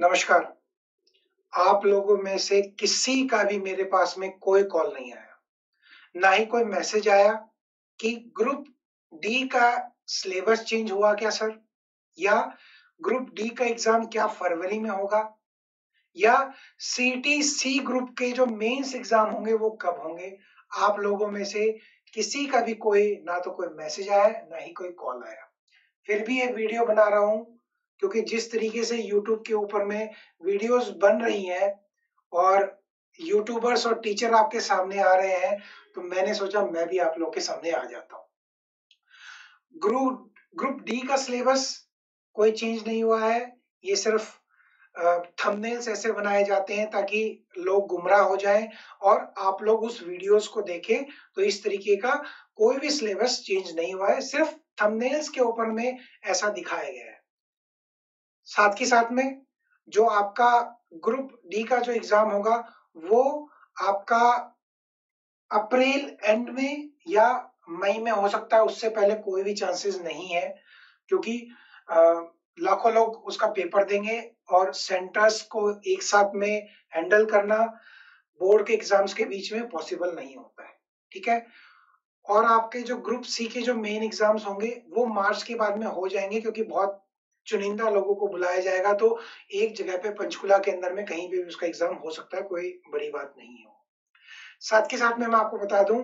नमस्कार। आप लोगों में से किसी का भी मेरे पास में कोई कॉल नहीं आया। ना ही कोई मैसेज आया कि ग्रुप डी का सिलेबस चेंज हुआ क्या, सर? या ग्रुप डी का एग्ज़ाम क्या फरवरी में होगा? या सीटी सी ग्रुप के जो मेंस एग्ज़ाम होंगे वो कब होंगे? आप लोगों में से किसी का भी कोई, ना तो कोई मैसेज आया, ना ही कोई कॉल आया। फिर भी एक वीडियो बना रहा हूँ क्योंकि जिस तरीके से यूट्यूब के ऊपर में वीडियोस बन रही हैं और यूट्यूबर्स और टीचर आपके सामने आ रहे हैं तो मैंने सोचा मैं भी आप लोग के सामने आ जाता हूँ। ग्रुप ग्रुप डी का सिलेबस कोई चेंज नहीं हुआ है। ये सिर्फ़ थंबनेल्स ऐसे बनाए जाते हैं ताकि लोग गुमराह हो जाएँ और आप लोग उस वीडियोस को देखें तो इस तरीके का कोई भी सिलेबस चेंज नहीं हुआ है। सिर्फ़ थंबनेल्स के ऊपर में ऐसा दिखाया गया है। साथ ही साथ में जो आपका ग्रुप डी का जो एग्ज़ाम होगा, वो आपका अप्रैल एंड में या मई में हो सकता है। उससे पहले कोई भी चांसेस नहीं है, क्योंकि लाखों लोग उसका पेपर देंगे और सेंटर्स को एक साथ में हैंडल करना बोर्ड के एग्ज़ाम्स के बीच में पॉसिबल नहीं होता है। ठीक है? और आपके जो ग्रुप सी के जो मेन एग्ज़ाम्स होंगे, वो मार्च के बाद में हो जाएँगे, क्योंकि बहुत चुनिंदा लोगों को बुलाया जाएगा तो एक जगह पे पंचकुला के अंदर में कहीं भी उसका एग्ज़ाम हो सकता है, कोई बड़ी बात नहीं हो। साथ के साथ में मैं आपको बता दूँ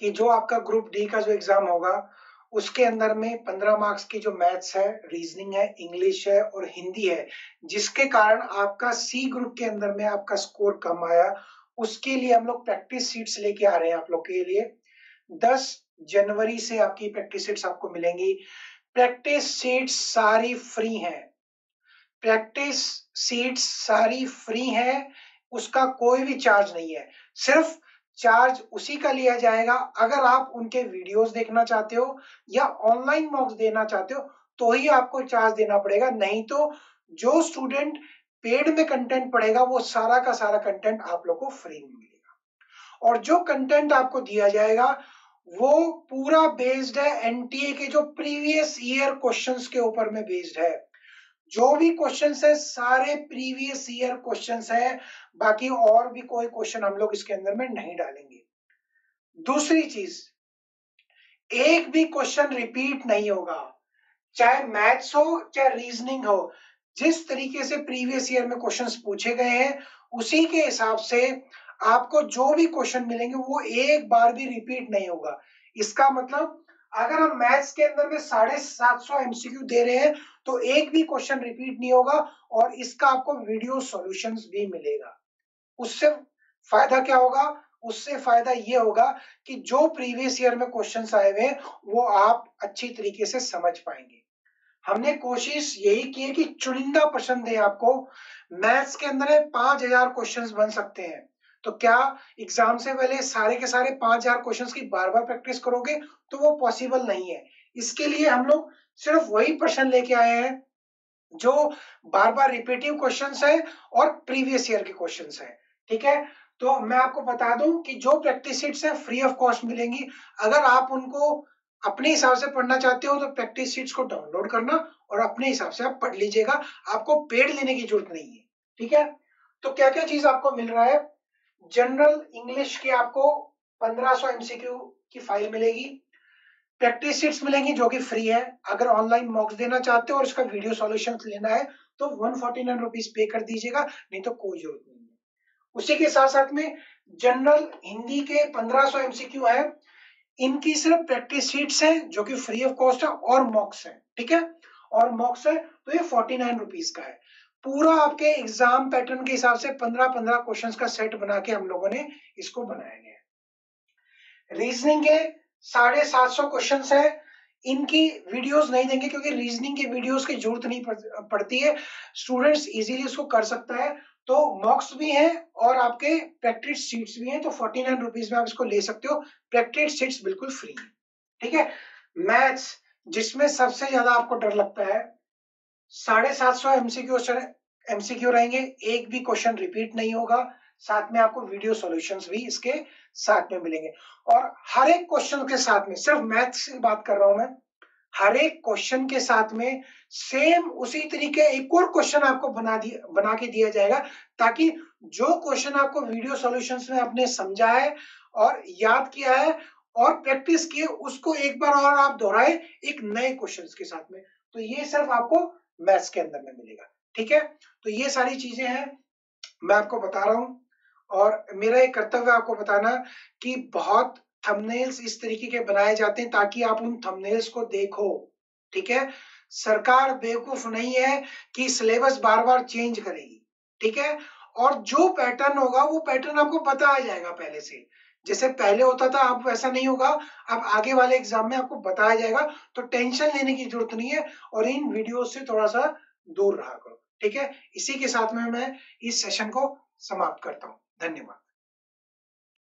कि जो आपका ग्रुप डी का जो एग्ज़ाम होगा, उसके अंदर में पंद्रह मार्क्स की जो मैथ्स है रीजनिंग है इंग्लिश है और हिंदी है, जिसके कारण आपका सी ग्रुप के अंदर में आपका स्कोर कम आया, उसके लिए हम लोग प्रैक्टिस सीट्स लेके आ रहे हैं आप लोग के लिए। दस जनवरी से आपकी प्रैक्टिस सीट्स आपको मिलेंगी। प्रैक्टिस सीट्स सारी फ्री हैं। प्रैक्टिस सीट्स सारी फ्री हैं, उसका कोई भी चार्ज नहीं है। सिर्फ़ चार्ज उसी का लिया जाएगा, अगर आप उनके वीडियोस देखना चाहते हो या ऑनलाइन मॉक्स देना चाहते हो तो ही आपको चार्ज देना पड़ेगा। नहीं तो जो स्टूडेंट पेड में कंटेंट पढ़ेगा, वो सारा का सारा कंटेंट आप लोग को फ्री में मिलेगा। और जो कंटेंट आपको दिया जाएगा वो पूरा बेस्ड है एनटीए के, जो प्रीवियस ईयर क्वेश्चंस के ऊपर में बेस्ड है। जो भी क्वेश्चंस है, सारे प्रीवियस ईयर क्वेश्चंस है, बाकी और भी कोई क्वेश्चन हम लोग इसके अंदर में नहीं डालेंगे। दूसरी चीज़, एक भी क्वेश्चन रिपीट नहीं होगा। चाहे मैथ्स हो, चाहे रीजनिंग हो, जिस तरीके से प्रीवियस ईयर में क्वेश्चंस पूछे गए हैं, उसी के हिसाब से आपको जो भी क्वेश्चन मिलेंगे, वो एक बार भी रिपीट नहीं होगा। इसका मतलब अगर हम मैथ्स के अंदर में साढ़े सात सौ एमसीक्यू दे रहे हैं तो एक भी क्वेश्चन रिपीट नहीं होगा और इसका आपको वीडियो सॉल्यूशंस भी मिलेगा। उससे फ़ायदा क्या होगा? उससे फ़ायदा ये होगा कि जो प्रीवियस ईयर में क्वेश्चन आए हुए वो आप अच्छी तरीके से समझ पाएँगे। हमने कोशिश यही की है कि चुनिंदा प्रश्न दे आपको। मैथ्स के अंदर पाँच हज़ार क्वेश्चन बन सकते हैं। तो क्या एग्ज़ाम से पहले सारे के सारे पाँच हज़ार क्वेश्चन की बार बार प्रैक्टिस करोगे? तो वो पॉसिबल नहीं है। इसके लिए हम लोग सिर्फ़ वही प्रश्न लेके आए हैं, जो बार बार रिपीटिव क्वेश्चन है और प्रीवियस ईयर के क्वेश्चन है। ठीक है? तो मैं आपको बता दूँ कि जो प्रैक्टिस सीट्स है फ्री ऑफ़ कॉस्ट मिलेंगी। अगर आप उनको अपने हिसाब से पढ़ना चाहते हो तो प्रैक्टिस सीट्स को डाउनलोड करना और अपने हिसाब से आप पढ़ लीजिएगा। आपको पेड लेने की ज़रूरत नहीं है। ठीक है? तो क्या क्या चीज़ आपको मिल रहा है? जनरल इंग्लिश की आपको 1500 एमसीक्यू की फ़ाइल मिलेगी। प्रैक्टिस सीट्स मिलेंगी जो कि फ्री है। अगर ऑनलाइन मॉक्स देना चाहते हो और इसका वीडियो सॉल्यूशन लेना है तो वन फोर्टी नाइन रुपीज़ पे कर दीजिएगा, नहीं तो कोई ज़रूरत नहीं है। उसी के साथ साथ में जनरल हिंदी के 1500 एमसीक्यू है। इनकी सिर्फ़ प्रैक्टिस सीट्स है, जो कि फ्री ऑफ़ कॉस्ट है और मॉक्स है, ठीक है? और मॉक्स है तो ये फोर्टी नाइन रुपीज़ का है। पूरा आपके एग्ज़ाम पैटर्न के हिसाब से पंद्रह पंद्रह क्वेश्चंस का सेट बना के हम लोगों ने इसको बनाया गया रीजनिंग के साढ़े सात सौ क्वेश्चन है। इनकी वीडियोस नहीं देंगे क्योंकि रीजनिंग के वीडियोस की ज़रूरत नहीं पड़ती है। स्टूडेंट्स इजीली उसको कर सकता है। तो मॉक्स भी हैं और आपके प्रैक्टिस सीट्स भी हैं तो फोर्टी नाइन रुपीज़ में आप इसको ले सकते हो। प्रैक्टिस सीट्स बिल्कुल फ्री है। ठीक है? मैथ्स जिसमें सबसे ज़्यादा आपको डर लगता है साढ़े सात सौ एमसीक्यू एमसीक्यू रहेंगे। एक भी क्वेश्चन रिपीट नहीं होगा। साथ में आपको वीडियो सॉल्यूशंस भी इसके साथ में मिलेंगे। और हर एक क्वेश्चन के साथ में, सिर्फ़ मैथ्स की बात कर रहा हूँ मैं, हर एक क्वेश्चन के साथ में सेम उसी तरीके एक और क्वेश्चन आपको बना दिया, बना के दिया जाएगा ताकि जो क्वेश्चन आपको वीडियो सॉल्यूशंस में आपने समझा है और याद किया है और प्रैक्टिस किए, उसको एक बार और आप दोहराए एक नए क्वेश्चन के साथ में। तो ये सिर्फ़ आपको मैथ्स के अंदर में मिलेगा। ठीक है? तो ये सारी चीज़ें हैं, मैं आपको बता रहा हूँ। और मेरा एक कर्तव्य आपको बताना कि बहुत थंबनेल्स इस तरीके के बनाए जाते हैं ताकि आप उन थंबनेल्स को देखो। ठीक है? सरकार बेवकूफ़ नहीं है कि सिलेबस बार बार चेंज करेगी। ठीक है? और जो पैटर्न होगा, वो पैटर्न आपको आ जाएगा पहले से। जैसे पहले होता था, अब वैसा नहीं होगा। अब आगे वाले एग्ज़ाम में आपको बताया जाएगा तो टेंशन लेने की ज़रूरत नहीं है और इन वीडियो से थोड़ा सा दूर रहा करो, ठीक है? इसी के साथ में मैं इस सेशन को समाप्त करता हूँ। धन्यवाद।